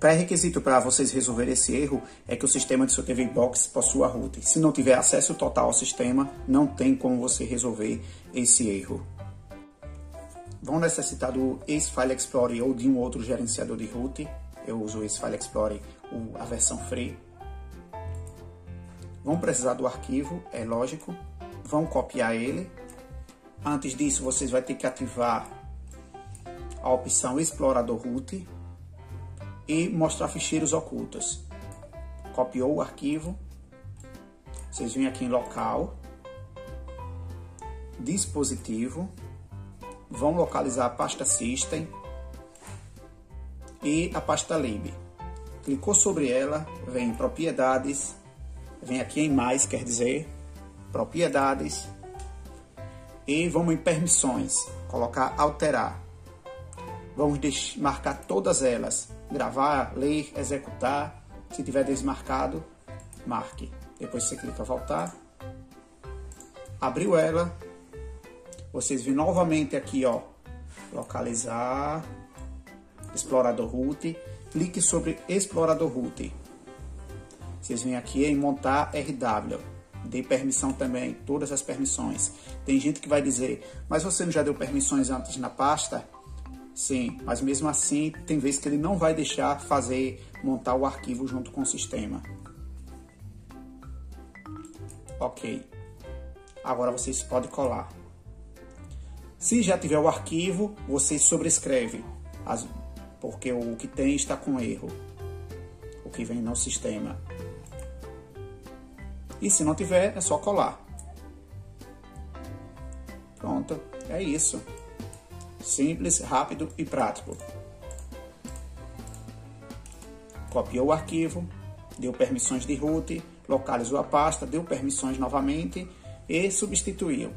Pré-requisito para vocês resolverem esse erro é que o sistema de seu TV Box possua root. Se não tiver acesso total ao sistema, não tem como você resolver esse erro. Vão necessitar do Ace File Explorer ou de um outro gerenciador de root. Eu uso o Ace File Explorer, a versão free. Vão precisar do arquivo, é lógico. Vão copiar ele. Antes disso, vocês vão ter que ativar a opção Explorador Root e mostrar ficheiros ocultos. Copiou o arquivo, vocês vêm aqui em local, dispositivo, vão localizar a pasta System e a pasta lib. Clicou sobre ela, vem em propriedades, vem aqui em mais, quer dizer, propriedades e vamos em permissões, colocar alterar. Vamos marcar todas elas gravar, ler, executar. Se tiver desmarcado, marque. Depois você clica voltar. Abriu ela. Vocês vêm novamente aqui, ó, localizar, explorador root. Clique sobre explorador root. Vocês vêm aqui em montar RW. Dê permissão também, todas as permissões. Tem gente que vai dizer, mas você não já deu permissões antes na pasta? Sim, mas mesmo assim tem vezes que ele não vai deixar fazer montar o arquivo junto com o sistema. Ok. Agora vocês podem colar. Se já tiver o arquivo, vocês sobrescreve, as, porque o que tem está com erro. O que vem no sistema. E se não tiver, é só colar. Pronto, é isso. Simples, rápido e prático. Copiou o arquivo, deu permissões de root, localizou a pasta, deu permissões novamente e substituiu.